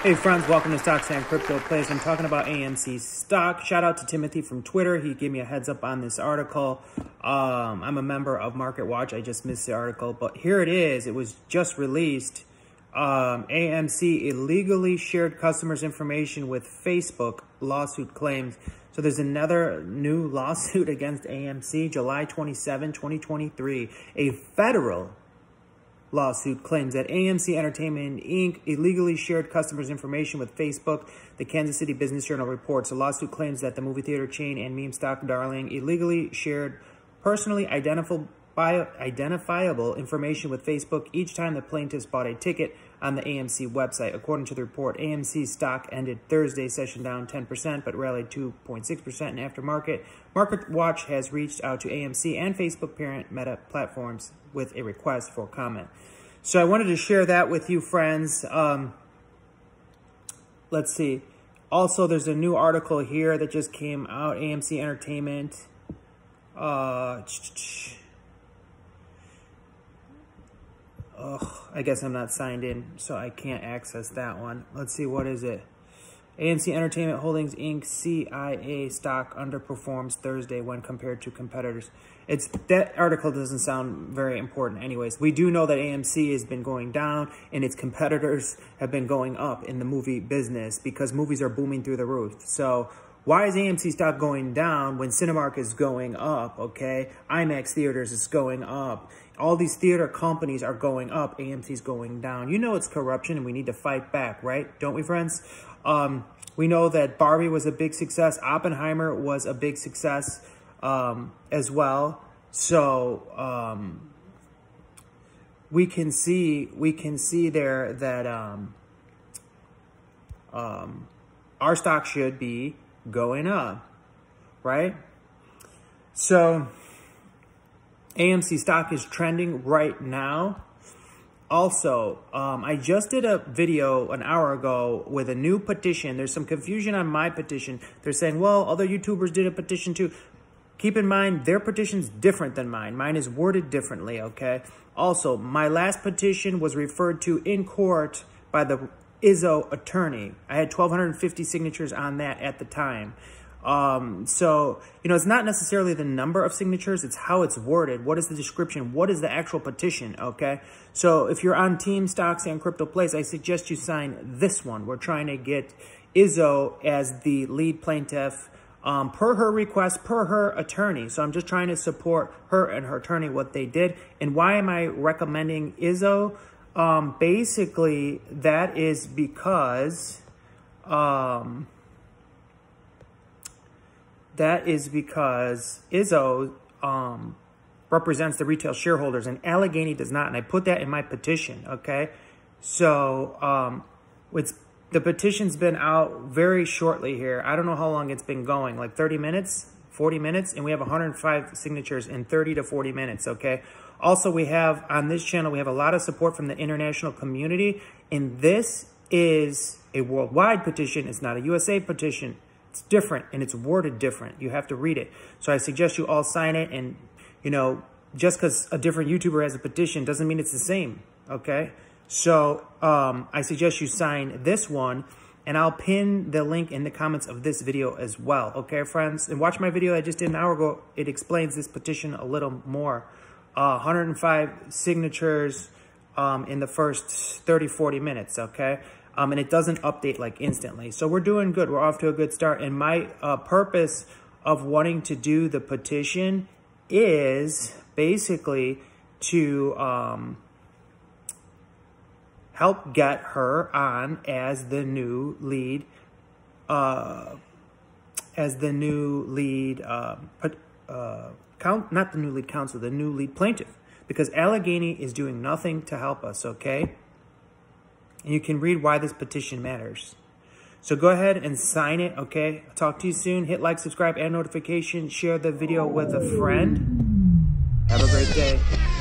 Hey friends, welcome to Stocks and Crypto Plays. I'm talking about AMC stock. Shout out to Timothy from Twitter. He gave me a heads up on this article. Um, I'm a member of Market Watch. I just missed the article, but here it is. It was just released. Um, AMC illegally shared customers' information with Facebook. Lawsuit claims. So there's another new lawsuit against AMC, July 27, 2023. A federal lawsuit claims that AMC Entertainment Inc. illegally shared customers' information with Facebook. The Kansas City Business Journal reports the lawsuit claims that the movie theater chain and meme stock darling illegally shared personally identifiable identifiable information with Facebook each time the plaintiffs bought a ticket on the AMC website. According to the report, AMC stock ended Thursday session down 10%, but rallied 2.6% in aftermarket. Market Watch has reached out to AMC and Facebook parent Meta platforms with a request for comment. So I wanted to share that with you, friends. Um, let's see. Also, there's a new article here that just came out, AMC Entertainment. Uh, I guess I'm not signed in, so I can't access that one. Let's see, what is it? AMC Entertainment Holdings Inc. CIA stock underperforms Thursday when compared to competitors. It's that article doesn't sound very important anyways. We do know that AMC has been going down and its competitors have been going up in the movie business because movies are booming through the roof. So why is AMC stock going down when Cinemark is going up, okay? IMAX theaters is going up all these theater companies are going up, AMC's going down. You know it's corruption and we need to fight back, right? Don't we, friends? Um, we know that Barbie was a big success. Oppenheimer was a big success um, as well. So um, we can see we can see there that um, um, our stock should be going up, right? So AMC stock is trending right now. Also, um, I just did a video an hour ago with a new petition. There's some confusion on my petition. They're saying, well, other YouTubers did a petition too. Keep in mind, their petition's different than mine. Mine is worded differently, okay? Also, my last petition was referred to in court by the Izzo attorney. I had 1,250 signatures on that at the time. Um, so, you know, it's not necessarily the number of signatures, it's how it's worded. What is the description? What is the actual petition? Okay. So if you're on Team Stocks and Crypto Plays, I suggest you sign this one. We're trying to get Izzo as the lead plaintiff um, per her request, per her attorney. So I'm just trying to support her and her attorney, what they did. And why am I recommending Izzo? Um, basically, that is because... Um, that is because Izzo um, represents the retail shareholders and Allegheny does not. And I put that in my petition, okay? So um, it's the petition's been out very shortly here. I don't know how long it's been going, like 30 minutes, 40 minutes, and we have 105 signatures in 30 to 40 minutes, okay? Also, we have, on this channel, we have a lot of support from the international community, and this is a worldwide petition. It's not a USA petition. It's different and it's worded different. You have to read it. So I suggest you all sign it. And, you know, just because a different YouTuber has a petition doesn't mean it's the same. Okay. So um, I suggest you sign this one and I'll pin the link in the comments of this video as well. Okay, friends? And watch my video I just did an hour ago. It explains this petition a little more. Uh, 105 signatures um, in the first 30, 40 minutes, okay? um, and it doesn't update like instantly. So we're doing good. We're off to a good start. And my uh, purpose of wanting to do the petition is basically to um, help get her on as the new lead, uh, as the new lead, uh, uh, count, not the new lead counsel, the new lead plaintiff, because Allegheny is doing nothing to help us, okay? And you can read why this petition matters. So go ahead and sign it, okay? I'll talk to you soon. Hit like, subscribe, and notification. Share the video with a friend. Have a great day.